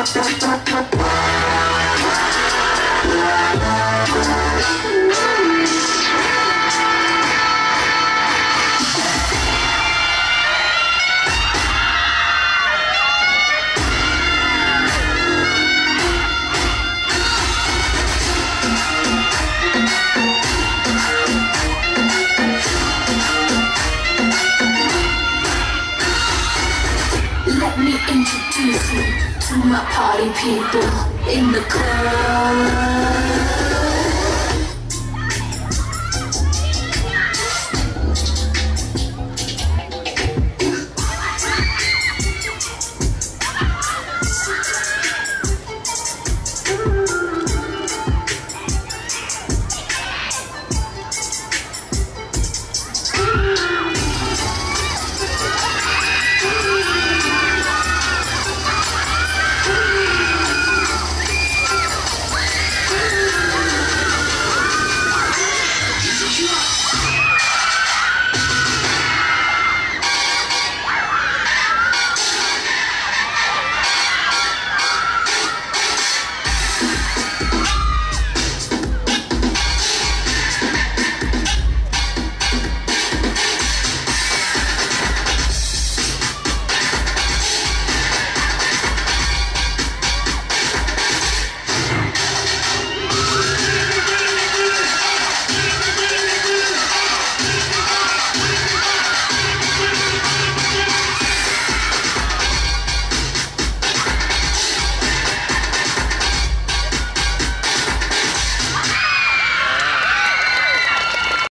Let me introduce you to my party people in the club.